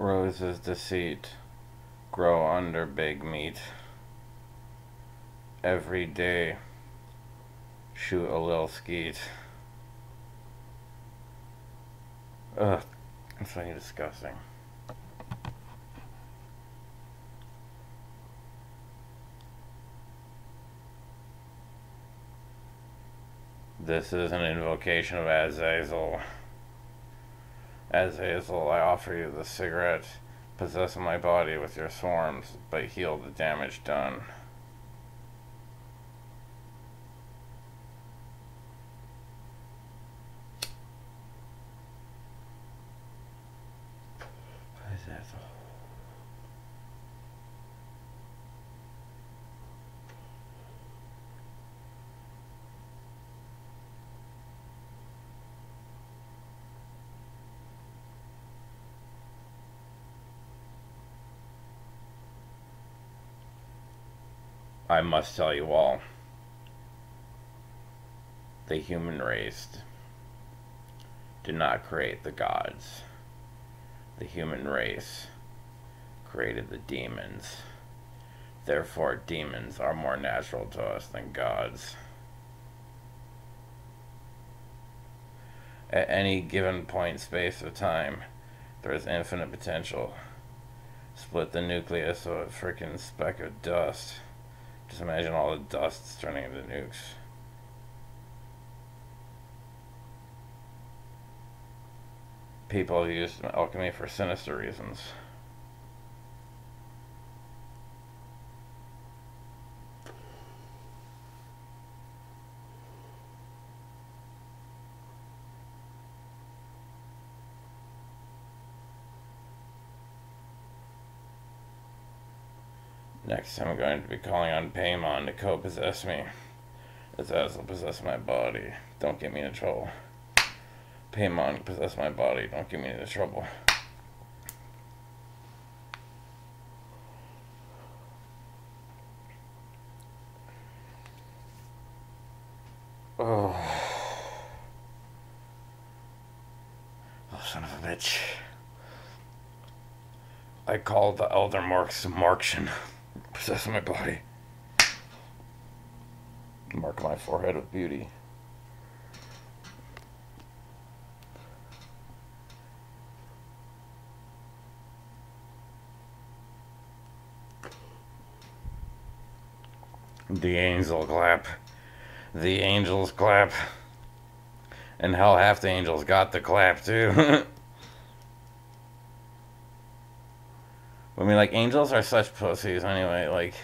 Rose's deceit grow under big meat. Every day, shoot a little skeet. Ugh, it's fucking disgusting. This is an invocation of Azazel. Azazel, I offer you the cigarette. Possess my body with your swarms, but heal the damage done. Azazel. I must tell you all. The human race did not create the gods. The human race created the demons. Therefore, demons are more natural to us than gods. At any given point, space, or time, there is infinite potential. Split the nucleus of a freaking speck of dust. Just imagine all the dusts turning into nukes. People used alchemy for sinister reasons. Next I'm going to be calling on Paimon to co-possess me. As will possess my body. Don't get me into trouble. Paimon possess my body. Don't get me into trouble. Oh. Oh, son of a bitch. I called the Elder Marks Markshin. Possess my body. Mark my forehead with beauty. The angel clap. The angels clap. And hell, half the angels got the clap too. I mean, like, angels are such pussies anyway. Like,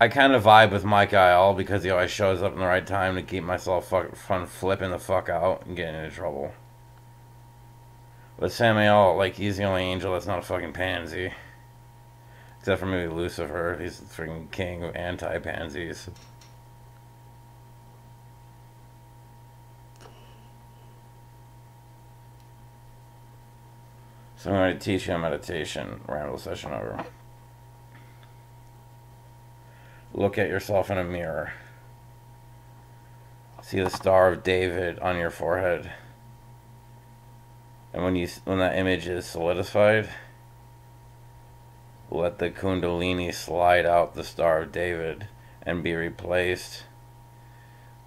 I kind of vibe with Michael all because he always shows up in the right time to keep myself fuck, from flipping the fuck out and getting into trouble. But Samael, like, he's the only angel that's not a fucking pansy. Except for maybe Lucifer. He's the freaking king of anti So I'm going to teach you a meditation. Randall session over. Look at yourself in a mirror. See the Star of David on your forehead. And when you when that image is solidified, let the Kundalini slide out the Star of David and be replaced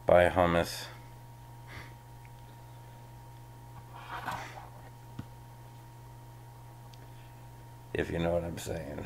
by hummus. If you know what I'm saying.